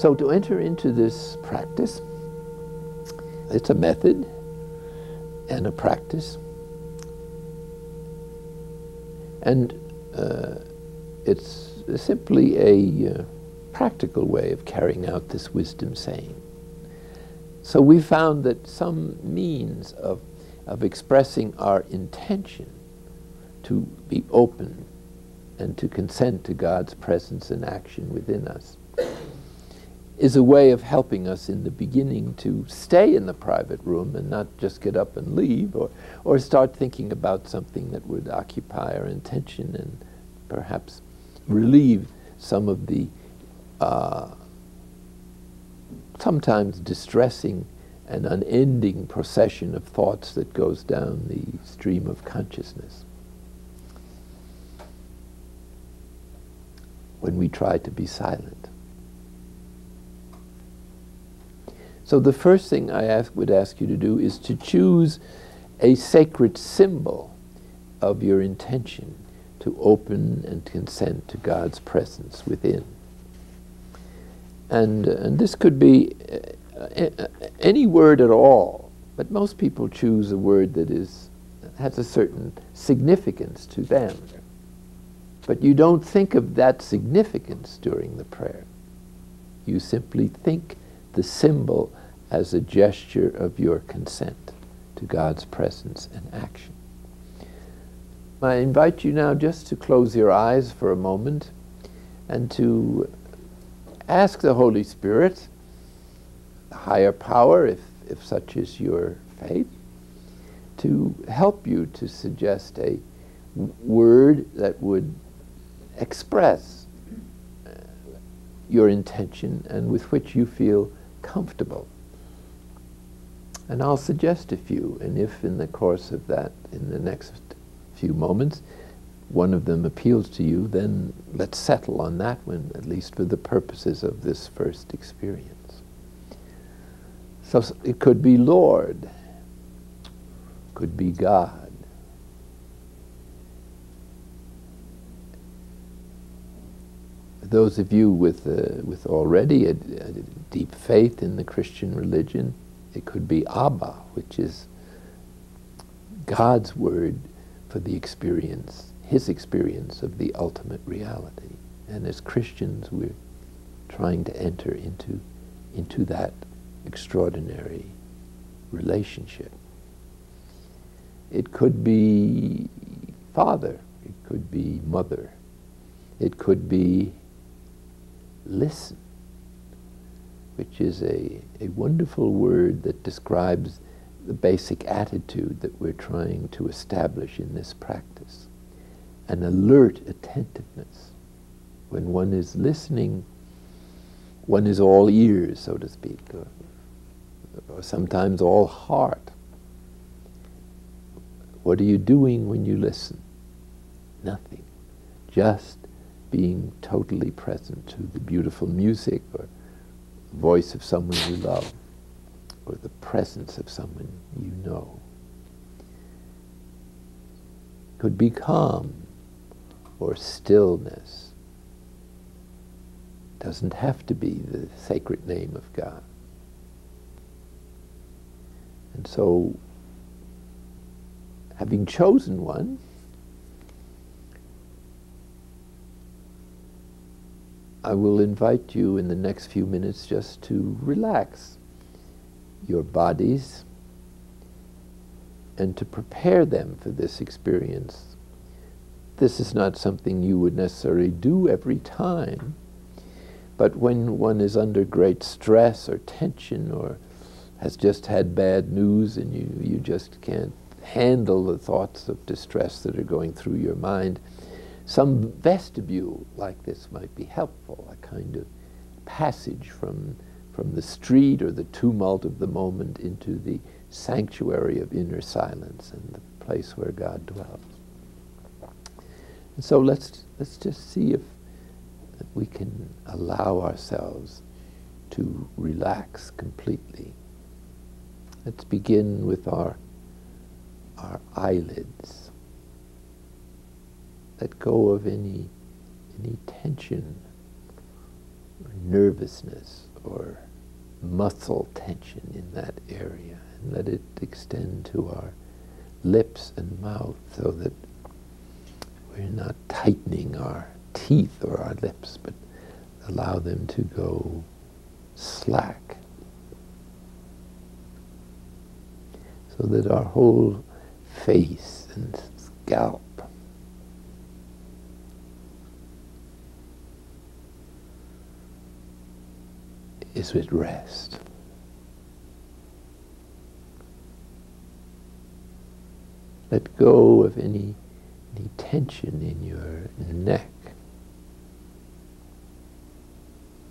So to enter into this practice, it's a method and a practice. And uh, it's simply a uh, practical way of carrying out this wisdom saying. So we found that some means of, of expressing our intention to be open and to consent to God's presence and action within us is a way of helping us in the beginning to stay in the private room and not just get up and leave or, or start thinking about something that would occupy our attention and perhaps relieve some of the uh, sometimes distressing and unending procession of thoughts that goes down the stream of consciousness. When we try to be silent. So the first thing I ask, would ask you to do is to choose a sacred symbol of your intention to open and consent to God's presence within. And, and this could be uh, uh, any word at all, but most people choose a word that is, has a certain significance to them. But you don't think of that significance during the prayer. You simply think the symbol as a gesture of your consent to God's presence and action. I invite you now just to close your eyes for a moment and to ask the Holy Spirit, higher power, if, if such is your faith, to help you to suggest a word that would express uh, your intention and with which you feel comfortable. And I'll suggest a few, and if in the course of that, in the next few moments, one of them appeals to you, then let's settle on that one, at least for the purposes of this first experience. So it could be Lord, could be God. Those of you with, uh, with already a, a deep faith in the Christian religion, it could be Abba, which is God's word for the experience, his experience of the ultimate reality. And as Christians, we're trying to enter into, into that extraordinary relationship. It could be father, it could be mother, it could be listen which is a, a wonderful word that describes the basic attitude that we're trying to establish in this practice. An alert attentiveness. When one is listening, one is all ears, so to speak, or, or sometimes all heart. What are you doing when you listen? Nothing. Just being totally present to the beautiful music or voice of someone you love or the presence of someone you know. Could be calm or stillness. Doesn't have to be the sacred name of God. And so, having chosen one, I will invite you in the next few minutes just to relax your bodies and to prepare them for this experience. This is not something you would necessarily do every time, but when one is under great stress or tension or has just had bad news and you, you just can't handle the thoughts of distress that are going through your mind, some vestibule like this might be helpful, a kind of passage from, from the street or the tumult of the moment into the sanctuary of inner silence and the place where God dwells. And so let's, let's just see if we can allow ourselves to relax completely. Let's begin with our, our eyelids let go of any, any tension or nervousness or muscle tension in that area and let it extend to our lips and mouth so that we're not tightening our teeth or our lips, but allow them to go slack. So that our whole face and scalp is at rest. Let go of any, any tension in your neck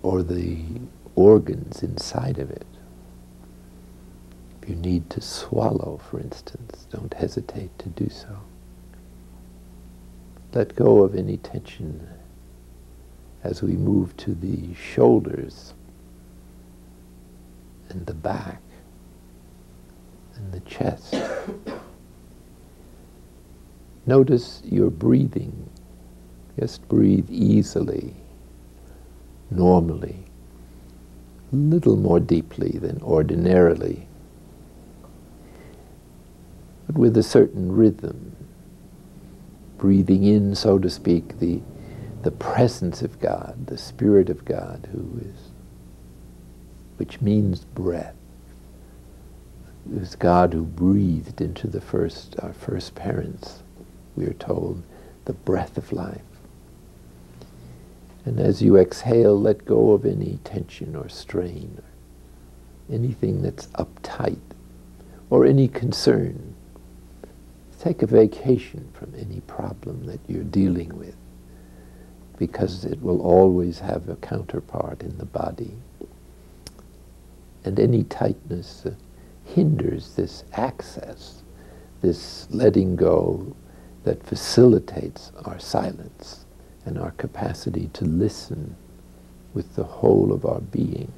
or the organs inside of it. If you need to swallow, for instance, don't hesitate to do so. Let go of any tension as we move to the shoulders and the back and the chest. Notice your breathing. Just breathe easily, normally, a little more deeply than ordinarily, but with a certain rhythm. Breathing in, so to speak, the, the presence of God, the Spirit of God who is which means breath. It was God who breathed into the first, our first parents, we are told, the breath of life. And as you exhale, let go of any tension or strain, or anything that's uptight, or any concern. Take a vacation from any problem that you're dealing with, because it will always have a counterpart in the body and any tightness uh, hinders this access, this letting go that facilitates our silence and our capacity to listen with the whole of our being.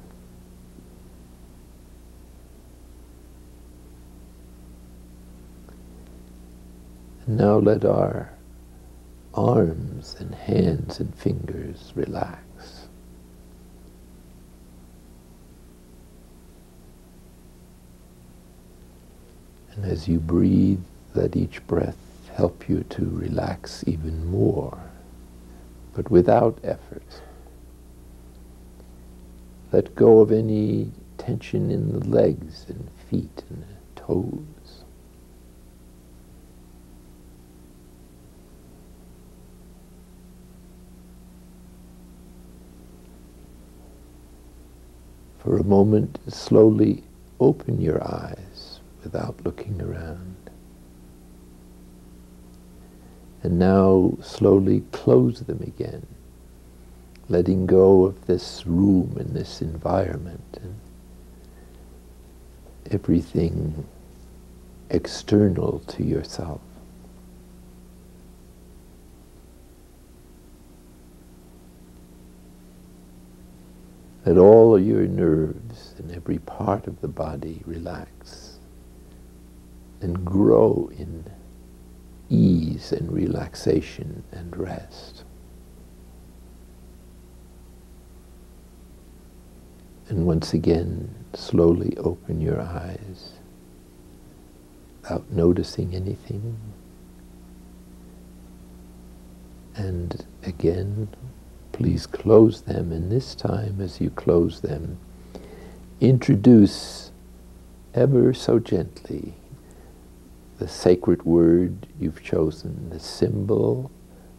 And now let our arms and hands and fingers relax. And as you breathe, let each breath help you to relax even more, but without effort. Let go of any tension in the legs and feet and toes. For a moment, slowly open your eyes without looking around. And now slowly close them again, letting go of this room and this environment and everything external to yourself. Let all your nerves and every part of the body relax and grow in ease and relaxation and rest. And once again, slowly open your eyes without noticing anything. And again, please close them. And this time, as you close them, introduce ever so gently the sacred word you've chosen, the symbol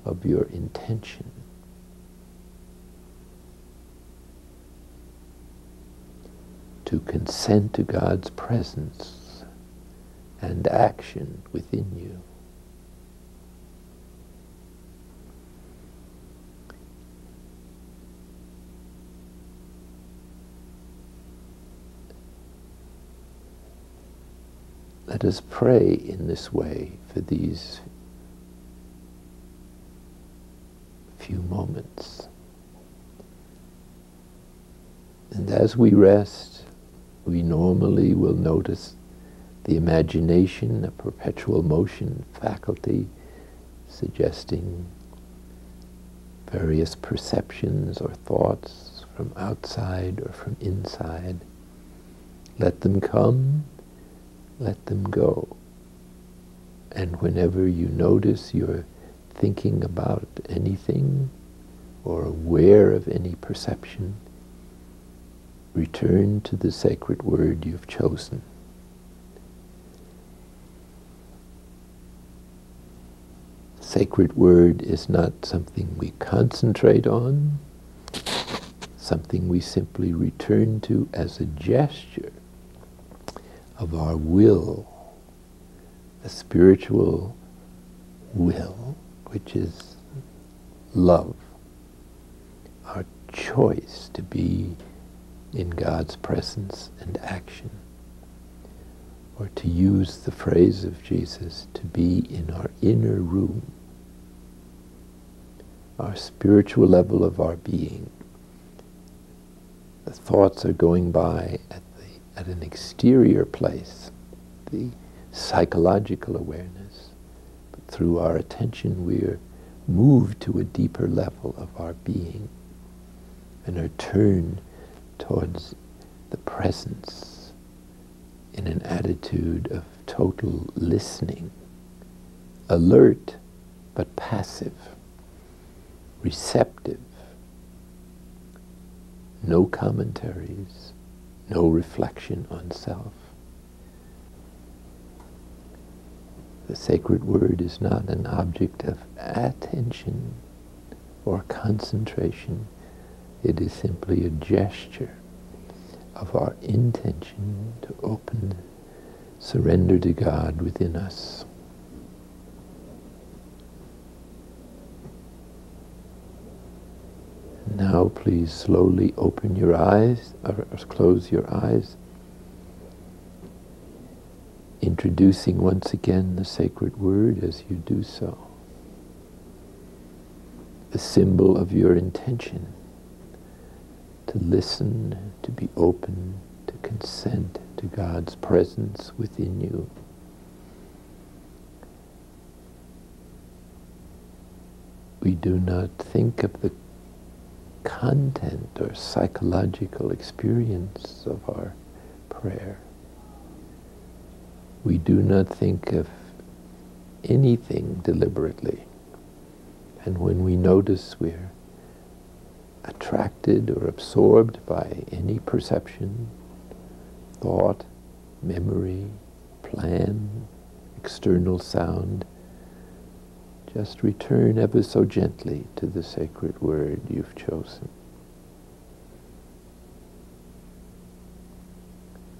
of your intention. To consent to God's presence and action within you. Let us pray in this way for these few moments. And as we rest, we normally will notice the imagination, a perpetual motion faculty, suggesting various perceptions or thoughts from outside or from inside. Let them come, let them go. And whenever you notice you're thinking about anything or aware of any perception, return to the sacred word you've chosen. Sacred word is not something we concentrate on, something we simply return to as a gesture of our will, a spiritual will, which is love, our choice to be in God's presence and action. Or to use the phrase of Jesus, to be in our inner room, our spiritual level of our being. The thoughts are going by at, the, at an exterior place, the psychological awareness. But through our attention, we are moved to a deeper level of our being and are turned towards the presence in an attitude of total listening, alert but passive, receptive, no commentaries, no reflection on self. The sacred word is not an object of attention or concentration. It is simply a gesture of our intention to open, surrender to God within us. Now please slowly open your eyes, or close your eyes, introducing once again the sacred word as you do so. The symbol of your intention to listen, to be open, to consent to God's presence within you. We do not think of the content or psychological experience of our prayer. We do not think of anything deliberately. And when we notice we're attracted or absorbed by any perception, thought, memory, plan, external sound, just return ever so gently to the sacred word you've chosen.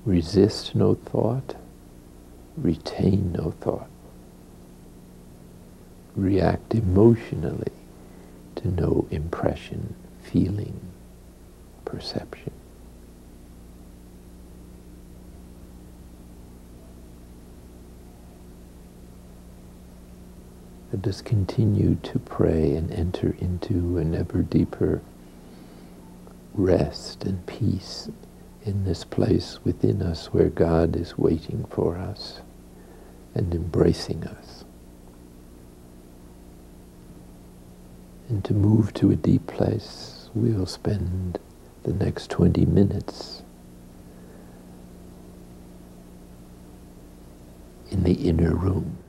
Resist no thought, retain no thought. React emotionally to no impression feeling, perception. Us continue to pray and enter into an ever deeper rest and peace in this place within us where God is waiting for us and embracing us. And to move to a deep place we'll spend the next 20 minutes in the inner room.